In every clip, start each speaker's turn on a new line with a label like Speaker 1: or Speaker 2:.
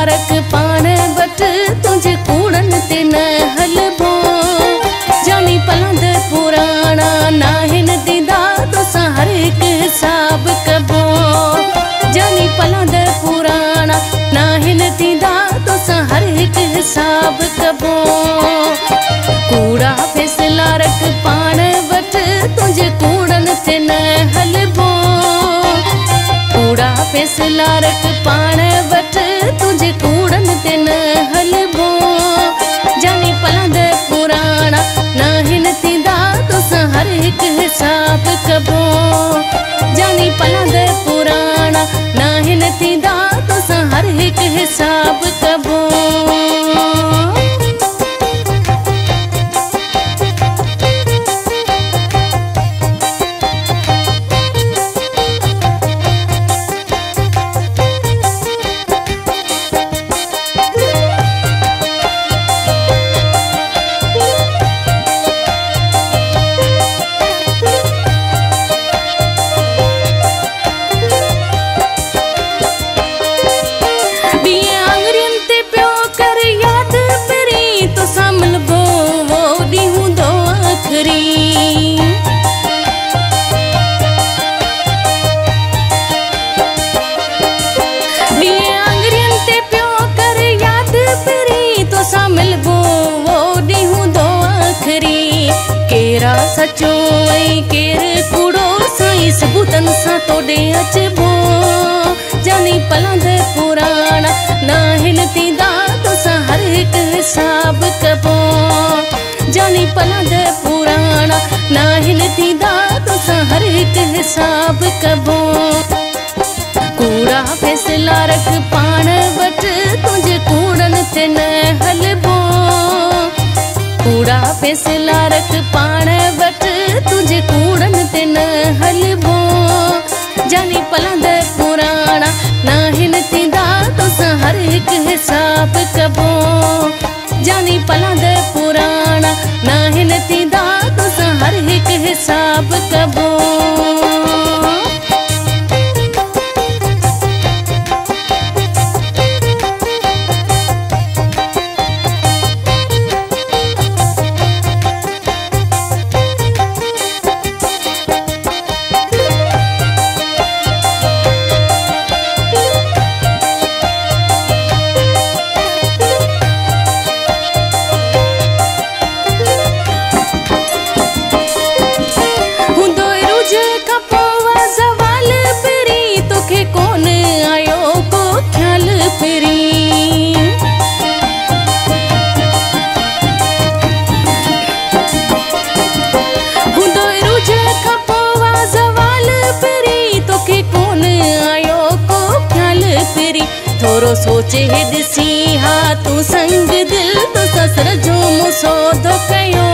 Speaker 1: फैसला रख पाण वटि तुंहिंजे कूड़नि ते न हलबो जानी पलंद पुराणा नाहिन दीदा तोसां हर हिकु हिसाब कबो जानी पलंद पुराणा नाहिन दीदा तोसां हर हिकु हिसाब कबो कूड़ा फैसला रख पाण वटि तुंहिंजे कूड़नि ते न हलबो कूड़ा फैसला रख पाण वटि ਇੱਕ ਹਿਸਾਬ ਕਬੋ। ਜਾਨੀ ਪਲਾ ਦੇ ਪੁਰਾਣਾ केरु कूड़ो साईं सबूतनि सां तोॾे अचबो जानी पलंद पुराणा नाहिन थींदा तोसां हर हिकु हिसाब कबो जानी पलंद पुराणा नाहिन थींदा तोसां हर हिकु हिसाब कबो कूड़ा फैसला रख पाण वटि तुंहिंजे कूड़नि ते न हलबो कूड़ा फैसला रख पाण वटि तुंहिंजे कूड़नि ते न हलबो जानी पलंद पुराणा नाहिन थींदा तोसां हर हिकु हिसाब थोरो सोचे ॾिसी हा तूं संग दिल तो ससुर जो मूं सौदो कयो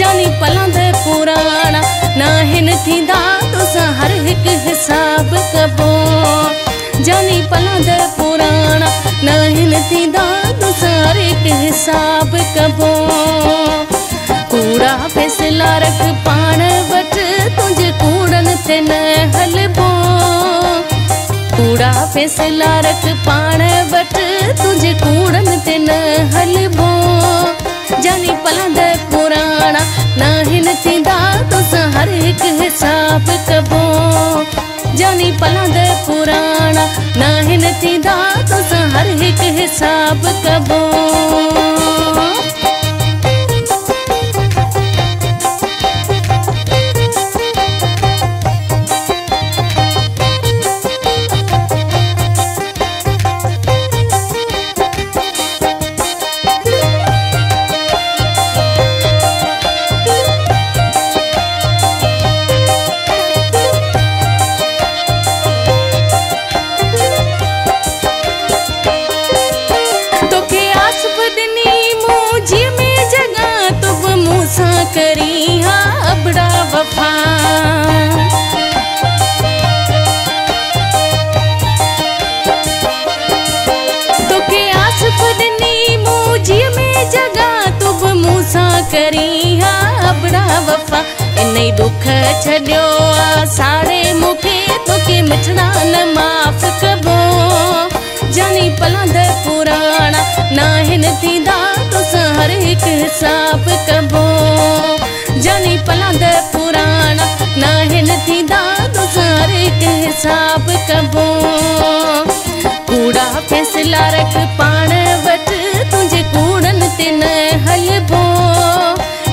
Speaker 1: जानी पलंद पुराणा नाहिन थींदा तोसां हर हिकु हिसाब कबो जानी पलंद पुराणा नाहिन थींदा तोसां हर हिकु हिसाब कबो कूड़ा फैसला रख पाण फैसला रख पाण वटि तुंहिंजे कूड़नि ते न हलबो जानी पलंद पुराणा नाहिन थींदा तोसां हर हिकु हिसाब कबो जानी पलंद पुराणा नाहिन थींदा तोसां हर हिकु हिसाब कबो करी हबड़ा हाँ, वफा। तोके आस पदनी मुझी में जगा, तुब मूसा करी हाँ, हबड़ा वफा। इन्ही दुख छड़ो सारे मुखे तोके मिठड़ा न माफ़ कबो। जानी पलंद पुराणा, ना हिन थींदा तुस हर हिकु हिसाब कबो। पलंद पुराणा नाहिन थींदा तोसां हर हिकु हिसाब कबो कूड़ा फैसला रख पाण वटि तुंहिंजे कूड़नि ते न हलबो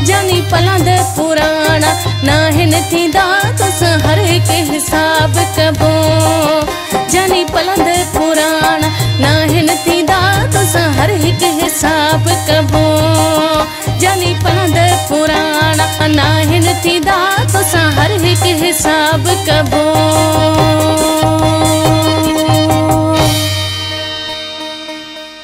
Speaker 1: जानी पलंद पुराणा नाहिन थींदा तोसां हर हिकु हिसाब कबो जानी पलंद पुराणा नाहिन थींदा तोसां हर हिकु हिसाब कबो जानी पलंद पुराणा नाहिन थींदा तोसां हर हिकु हिसाब कबो